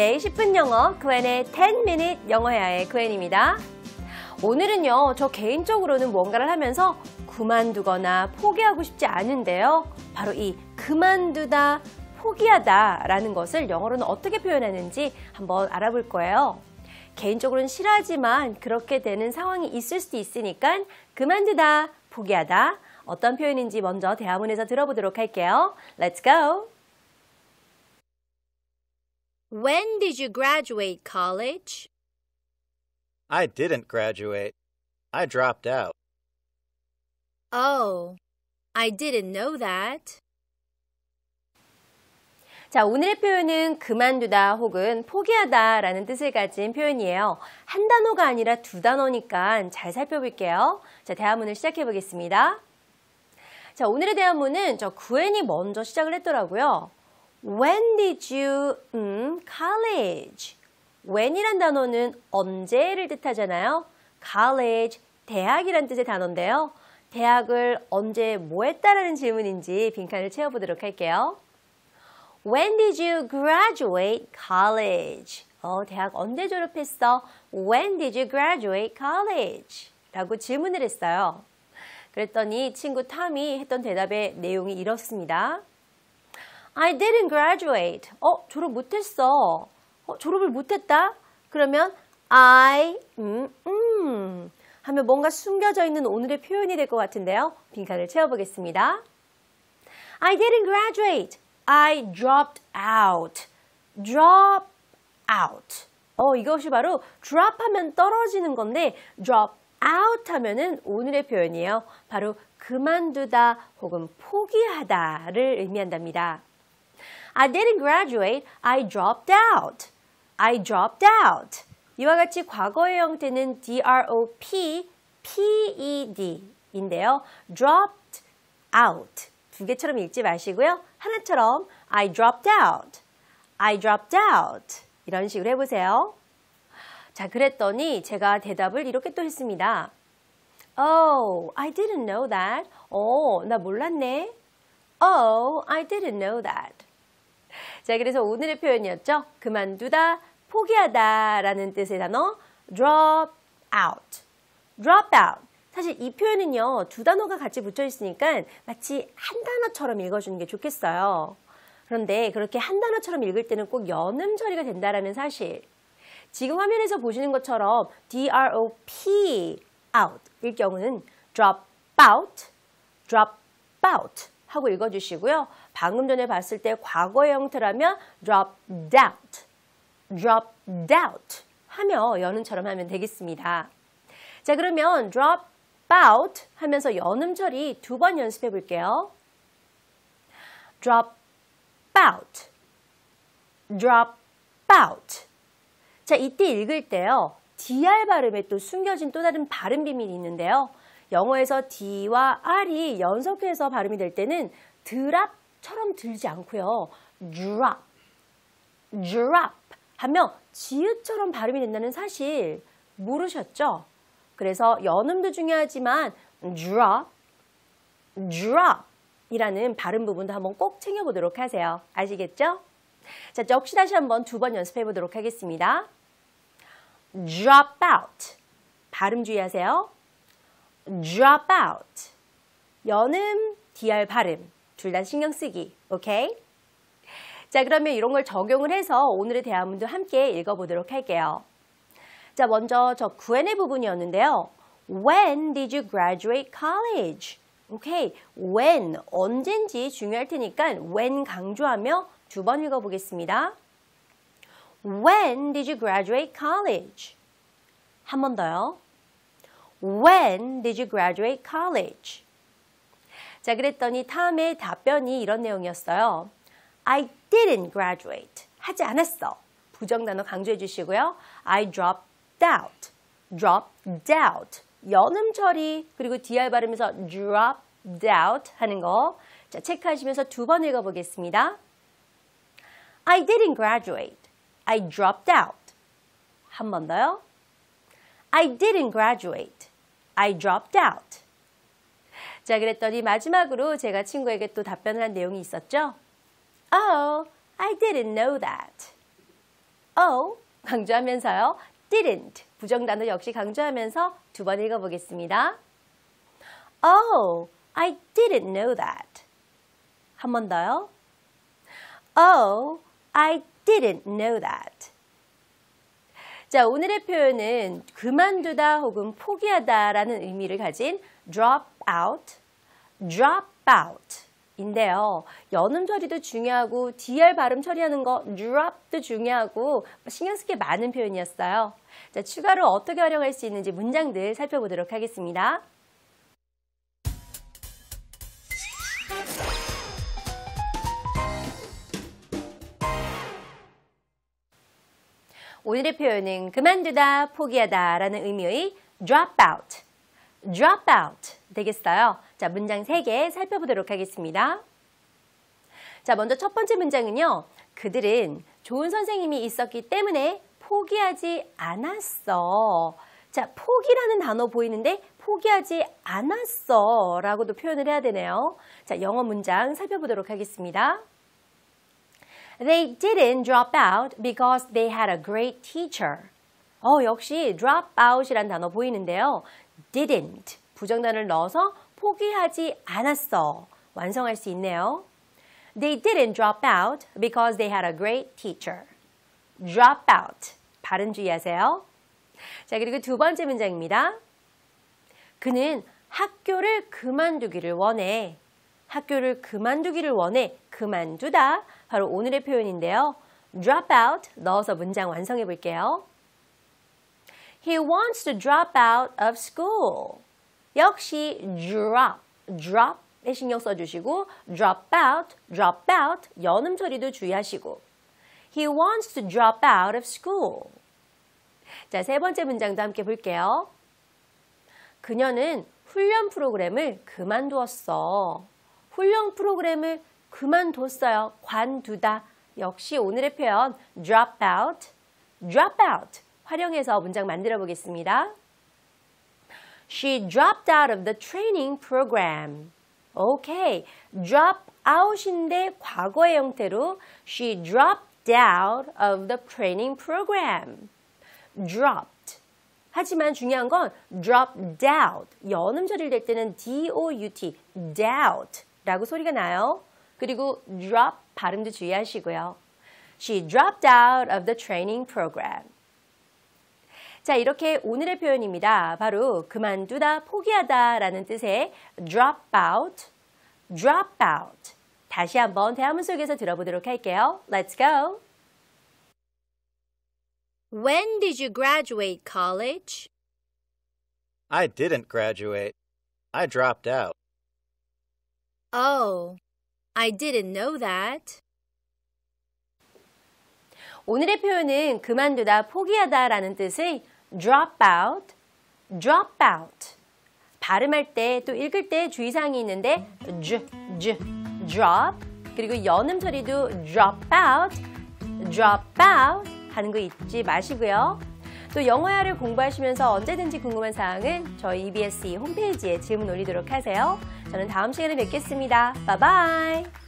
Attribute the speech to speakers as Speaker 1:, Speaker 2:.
Speaker 1: 매일 10분 영어 구엔의 10 minute 영어야의 구엔입니다. 오늘은요, 저 개인적으로는 뭔가를 하면서 그만두거나 포기하고 싶지 않은데요. 바로 이 그만두다, 포기하다 라는 것을 영어로는 어떻게 표현하는지 한번 알아볼 거예요. 개인적으로는 싫어하지만 그렇게 되는 상황이 있을 수도 있으니까 그만두다, 포기하다 어떤 표현인지 먼저 대화문에서 들어보도록 할게요. Let's go!
Speaker 2: When did you graduate college?
Speaker 3: I didn't graduate. I dropped out.
Speaker 2: Oh, I didn't know that.
Speaker 1: 자, 오늘의 표현은 그만두다 혹은 포기하다 라는 뜻을 가진 표현이에요. 한 단어가 아니라 두 단어니까 잘 살펴볼게요. 자, 대화문을 시작해 보겠습니다. 자, 오늘의 대화문은 저 구엔이 먼저 시작을 했더라고요. When did you, 음, college. when이란 단어는 언제를 뜻하잖아요. college, 대학이란 뜻의 단어인데요. 대학을 언제 뭐 했다라는 질문인지 빈칸을 채워보도록 할게요. When did you graduate college? 어, 대학 언제 졸업했어? When did you graduate college? 라고 질문을 했어요. 그랬더니 친구 탐이 했던 대답의 내용이 이렇습니다. I didn't graduate. 어, 졸업 못했어. 어, 졸업을 못했다? 그러면 I, 음, 음. 하면 뭔가 숨겨져 있는 오늘의 표현이 될 것 같은데요. 빈칸을 채워보겠습니다. I didn't graduate. I dropped out. drop out. 어, 이것이 바로 drop 하면 떨어지는 건데 drop out 하면은 오늘의 표현이에요. 바로 그만두다 혹은 포기하다를 의미한답니다. I didn't graduate. I dropped out. I dropped out. 이와 같이 과거의 형태는 drop, ped인데요. dropped out. 두 개처럼 읽지 마시고요. 하나처럼 I dropped out. I dropped out. 이런 식으로 해보세요. 자, 그랬더니 제가 대답을 이렇게 또 했습니다. Oh, I didn't know that. 어, 나 몰랐네. Oh, I didn't know that. 자, 그래서 오늘의 표현이었죠. 그만두다, 포기하다 라는 뜻의 단어 drop out. drop out. 사실 이 표현은요, 두 단어가 같이 붙어 있으니까 마치 한 단어처럼 읽어 주는 게 좋겠어요. 그런데 그렇게 한 단어처럼 읽을 때는 꼭 연음 처리가 된다라는 사실. 지금 화면에서 보시는 것처럼 drop out 일 경우는 drop out, drop out 하고 읽어 주시고요. 방금 전에 봤을 때 과거의 형태라면 dropped out, dropped out 하며 연음처럼 하면 되겠습니다. 자 그러면 drop out 하면서 연음 처리 두 번 연습해 볼게요. drop out, drop out. 자 이때 읽을 때요. dr 발음에 또 숨겨진 또 다른 발음 비밀이 있는데요. 영어에서 D와 R이 연속해서 발음이 될 때는 드랍처럼 들지 않고요. drop, drop 하며 지읒처럼 발음이 된다는 사실 모르셨죠? 그래서 연음도 중요하지만 drop, drop 이라는 발음 부분도 한번 꼭 챙겨보도록 하세요. 아시겠죠? 자, 역시 다시 한번 두 번 연습해 보도록 하겠습니다. drop out. 발음 주의하세요. drop out. 연음, dr 발음. 둘 다 신경 쓰기. 오케이? 자, 그러면 이런 걸 적용을 해서 오늘의 대화문도 함께 읽어보도록 할게요. 자, 먼저 저 Q&A 부분이었는데요. When did you graduate college? 오케이. when, 언젠지 중요할 테니까 when 강조하며 두 번 읽어보겠습니다. When did you graduate college? 한 번 더요. When did you graduate college? 자, 그랬더니 탐의 답변이 이런 내용이었어요. I didn't graduate. 하지 않았어. 부정 단어 강조해 주시고요. I dropped out. dropped out. 연음 처리 그리고 dr 발음에서 dropped out 하는 거 자, 체크하시면서 두 번 읽어 보겠습니다. I didn't graduate. I dropped out. 한 번 더요. I didn't graduate. I dropped out. 자, 그랬더니 마지막으로 제가 친구에게 또 답변을 한 내용이 있었죠? Oh, I didn't know that. Oh, 강조하면서요. didn't, 부정단어 역시 강조하면서 두 번 읽어보겠습니다. Oh, I didn't know that. 한 번 더요. Oh, I didn't know that. 자, 오늘의 표현은 그만두다 혹은 포기하다 라는 의미를 가진 drop out, drop out 인데요. 연음 처리도 중요하고 DR 발음 처리하는 거 drop도 중요하고 신경 쓸게 많은 표현이었어요. 자, 추가로 어떻게 활용할 수 있는지 문장들 살펴보도록 하겠습니다. 오늘의 표현은 그만두다, 포기하다 라는 의미의 drop out, drop out 되겠어요. 자, 문장 3개 살펴보도록 하겠습니다. 자, 먼저 첫 번째 문장은요. 그들은 좋은 선생님이 있었기 때문에 포기하지 않았어. 자, 포기라는 단어 보이는데 포기하지 않았어 라고도 표현을 해야 되네요. 자, 영어 문장 살펴보도록 하겠습니다. They didn't drop out because they had a great teacher. 어, 역시 drop out이란 단어 보이는데요. didn't 부정단을 넣어서 포기하지 않았어. 완성할 수 있네요. They didn't drop out because they had a great teacher. drop out. 발음 주의하세요. 자, 그리고 두 번째 문장입니다. 그는 학교를 그만두기를 원해. 학교를 그만두기를 원해. 그만두다. 바로 오늘의 표현인데요. drop out 넣어서 문장 완성해 볼게요. He wants to drop out of school. 역시 drop, drop에 신경 써주시고 drop out, drop out 연음 처리도 주의하시고 He wants to drop out of school. 자, 세 번째 문장도 함께 볼게요. 그녀는 훈련 프로그램을 그만두었어. 훈련 프로그램을 그만뒀어요. 관두다. 역시 오늘의 표현 drop out, drop out 활용해서 문장 만들어 보겠습니다. She dropped out of the training program. 오케이. drop out인데 과거의 형태로 she dropped out of the training program. dropped. 하지만 중요한 건 dropped out. 연음 처리를 될 때는 D-O-U-T, doubt 라고 소리가 나요. 그리고 drop 발음도 주의하시고요. She dropped out of the training program. 자, 이렇게 오늘의 표현입니다. 바로 그만두다, 포기하다 라는 뜻의 drop out, drop out. 다시 한번 대화문 속에서 들어보도록 할게요. Let's go!
Speaker 2: When did you graduate college?
Speaker 3: I didn't graduate. I dropped out.
Speaker 2: Oh, I didn't know that.
Speaker 1: 오늘의 표현은 그만두다, 포기하다 라는 뜻의 drop out, drop out. 발음할 때 또 읽을 때 주의사항이 있는데 j, j, drop 그리고 연음 소리도 drop out, drop out 하는 거 잊지 마시고요. 또 영어야를 공부하시면서 언제든지 궁금한 사항은 저희 EBS 홈페이지에 질문 올리도록 하세요. 저는 다음 시간에 뵙겠습니다. 바이바이.